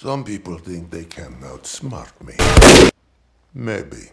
Some people think they can outsmart me. Maybe.